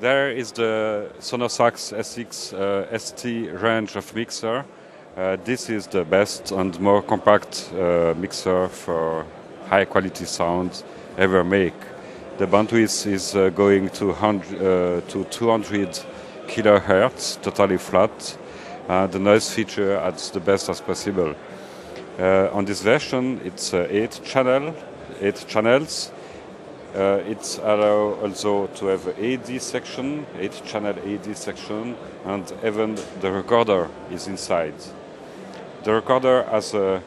There is the Sonosax SX uh, ST range of mixer. Uh, this is the best and more compact uh, mixer for high quality sound ever make. The bandwidth is uh, going to, uh, to 200 kilohertz, totally flat. Uh, the noise feature at the best as possible. on this version, it's eight channel, eight channels uh, it allows also to have AD section, 8 channel AD section, and even the recorder is inside. The recorder has a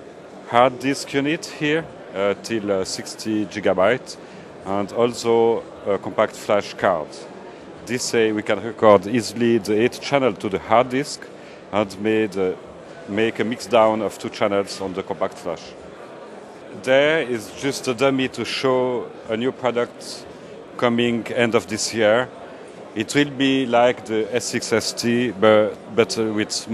hard disk unit here uh, till uh, 60 gigabyte and also a compact flash card. This way we can record easily the 8 channel to the hard disk and made, uh, make a mix down of two channels on the compact flash there is just a dummy to show a new product coming end of this year. It will be like the SX-ST, but, but with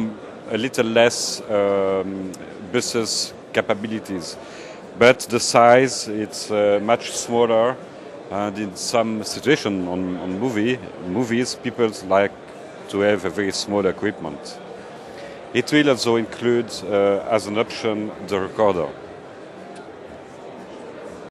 a little less um, buses capabilities. But the size, it's uh, much smaller. And in some situation on, on movie, movies, people like to have a very small equipment. It will also include, uh, as an option, the recorder.